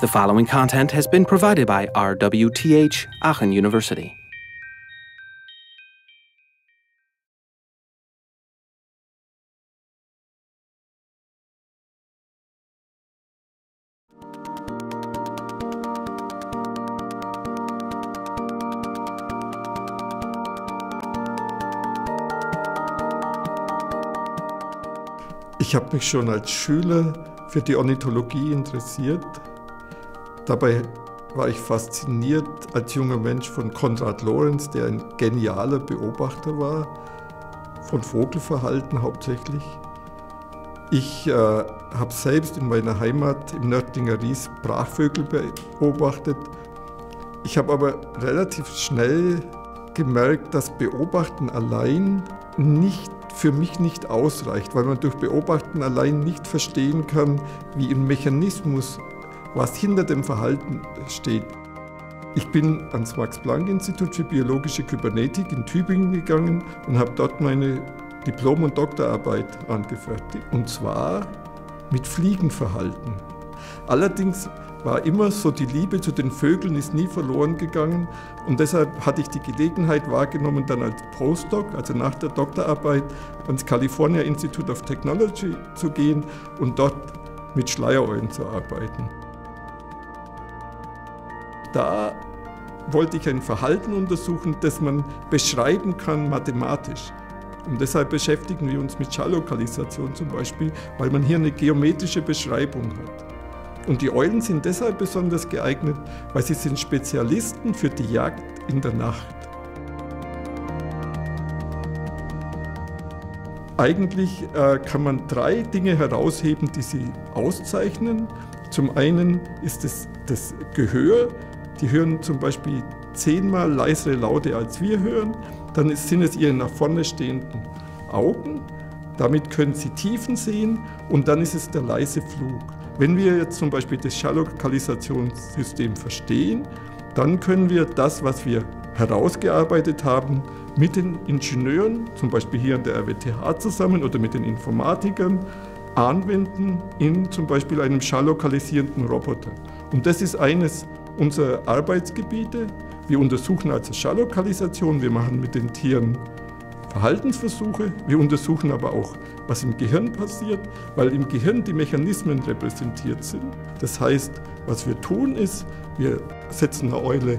The following content has been provided by RWTH Aachen University. Ich habe mich schon als Schüler für die Ornithologie interessiert. Dabei war ich fasziniert als junger Mensch von Konrad Lorenz, der ein genialer Beobachter war, von Vogelverhalten hauptsächlich. Ich äh, habe selbst in meiner Heimat im Nördlinger Ries Brachvögel beobachtet. Ich habe aber relativ schnell gemerkt, dass Beobachten allein nicht für mich nicht ausreicht, weil man durch Beobachten allein nicht verstehen kann, wie ein Mechanismus, was hinter dem Verhalten steht. Ich bin ans Max-Planck-Institut für biologische Kybernetik in Tübingen gegangen und habe dort meine Diplom- und Doktorarbeit angefertigt. Und zwar mit Fliegenverhalten. Allerdings war immer so, die Liebe zu den Vögeln ist nie verloren gegangen und deshalb hatte ich die Gelegenheit wahrgenommen, dann als Postdoc, also nach der Doktorarbeit, ans California Institute of Technology zu gehen und dort mit Schleiereulen zu arbeiten. Da wollte ich ein Verhalten untersuchen, das man beschreiben kann mathematisch. Und deshalb beschäftigen wir uns mit Schalllokalisation zum Beispiel, weil man hier eine geometrische Beschreibung hat. Und die Eulen sind deshalb besonders geeignet, weil sie sind Spezialisten für die Jagd in der Nacht. Eigentlich äh, kann man drei Dinge herausheben, die sie auszeichnen. Zum einen ist es das Gehör. Die hören zum Beispiel zehnmal leisere Laute als wir hören. Dann sind es ihre nach vorne stehenden Augen. Damit können sie Tiefen sehen. Und dann ist es der leise Flug. Wenn wir jetzt zum Beispiel das Schalllokalisationssystem verstehen, dann können wir das, was wir herausgearbeitet haben, mit den Ingenieuren, zum Beispiel hier an der RWTH zusammen oder mit den Informatikern, anwenden in zum Beispiel einem schalllokalisierenden Roboter. Und das ist eines unserer Arbeitsgebiete. Wir untersuchen also Schalllokalisation, wir machen mit den Tieren Verhaltensversuche. Wir untersuchen aber auch, was im Gehirn passiert, weil im Gehirn die Mechanismen repräsentiert sind. Das heißt, was wir tun ist, wir setzen einer Eule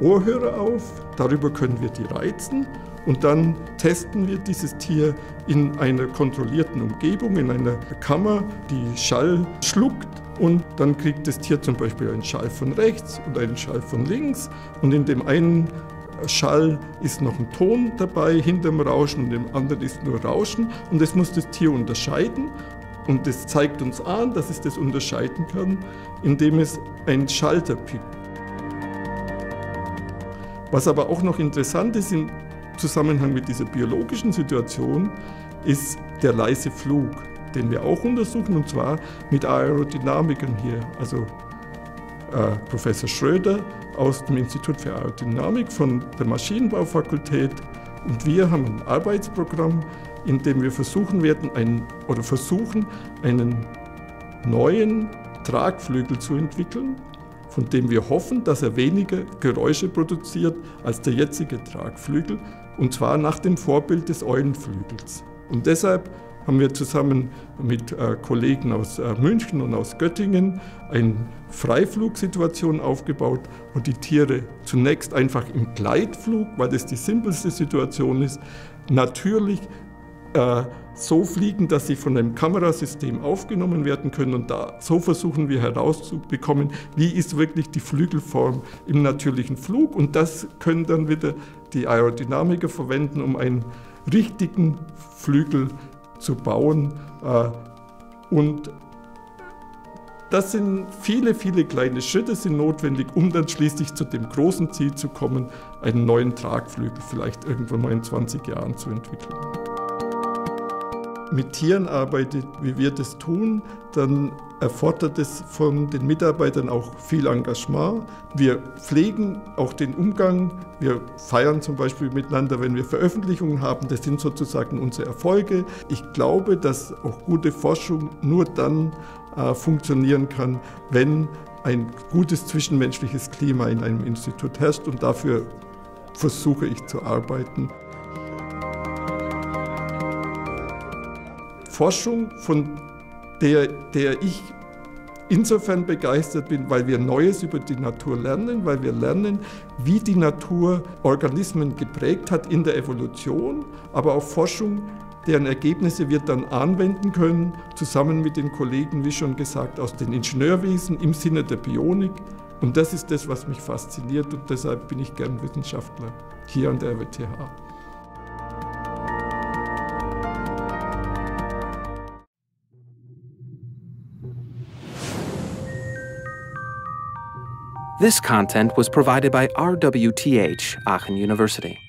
Ohrhörer auf, darüber können wir die reizen und dann testen wir dieses Tier in einer kontrollierten Umgebung, in einer Kammer, die Schall schluckt und dann kriegt das Tier zum Beispiel einen Schall von rechts und einen Schall von links. Und in dem einen Schall ist noch ein Ton dabei hinter dem Rauschen und im anderen ist nur Rauschen. Und das muss das Tier unterscheiden. Und das zeigt uns an, dass es das unterscheiden kann, indem es einen Schalter pickt. Was aber auch noch interessant ist im Zusammenhang mit dieser biologischen Situation, ist der leise Flug, den wir auch untersuchen und zwar mit Aerodynamikern hier. Also äh, Professor Schröder aus dem Institut für Aerodynamik von der Maschinenbaufakultät. Und wir haben ein Arbeitsprogramm, in dem wir versuchen werden, einen, oder versuchen, einen neuen Tragflügel zu entwickeln, von dem wir hoffen, dass er weniger Geräusche produziert als der jetzige Tragflügel, und zwar nach dem Vorbild des Eulenflügels. Und deshalb haben wir zusammen mit äh, Kollegen aus äh, München und aus Göttingen eine Freiflugsituation aufgebaut, wo die Tiere zunächst einfach im Gleitflug, weil das die simpelste Situation ist, natürlich äh, so fliegen, dass sie von einem Kamerasystem aufgenommen werden können. Und da, so versuchen wir herauszubekommen, wie ist wirklich die Flügelform im natürlichen Flug. Und das können dann wieder die Aerodynamiker verwenden, um einen richtigen Flügel zu bauen. Äh, und das sind viele, viele kleine Schritte sind notwendig, um dann schließlich zu dem großen Ziel zu kommen, einen neuen Tragflügel vielleicht irgendwann mal in 20 Jahren zu entwickeln mit Tieren arbeitet, wie wir das tun, dann erfordert es von den Mitarbeitern auch viel Engagement. Wir pflegen auch den Umgang. Wir feiern zum Beispiel miteinander, wenn wir Veröffentlichungen haben. Das sind sozusagen unsere Erfolge. Ich glaube, dass auch gute Forschung nur dann äh, funktionieren kann, wenn ein gutes zwischenmenschliches Klima in einem Institut herrscht und dafür versuche ich zu arbeiten. Forschung, von der, der ich insofern begeistert bin, weil wir Neues über die Natur lernen, weil wir lernen, wie die Natur Organismen geprägt hat in der Evolution, aber auch Forschung, deren Ergebnisse wir dann anwenden können, zusammen mit den Kollegen, wie schon gesagt, aus den Ingenieurwesen im Sinne der Bionik. Und das ist das, was mich fasziniert und deshalb bin ich gern Wissenschaftler hier an der RWTH. This content was provided by RWTH Aachen University.